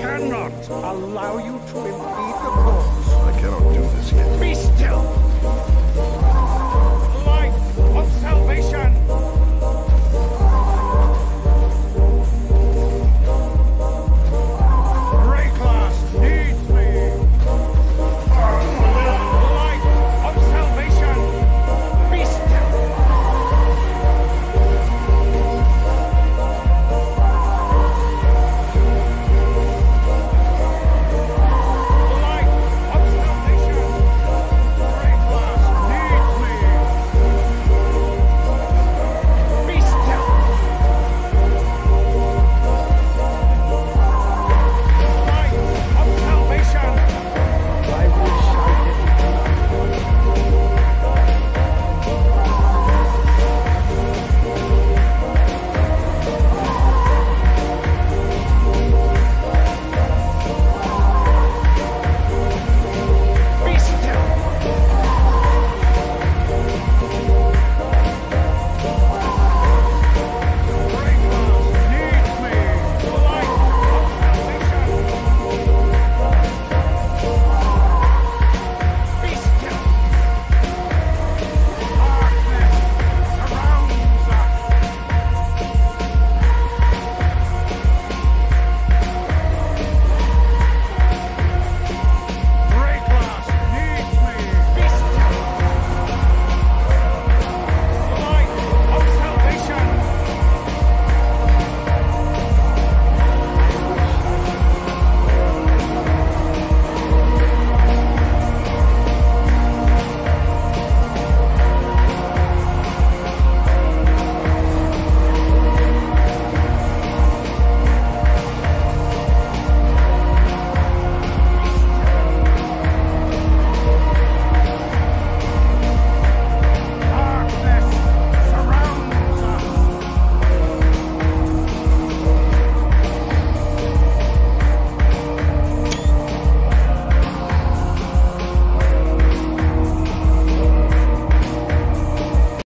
cannot allow you to impede the course. I cannot do this yet. Be still!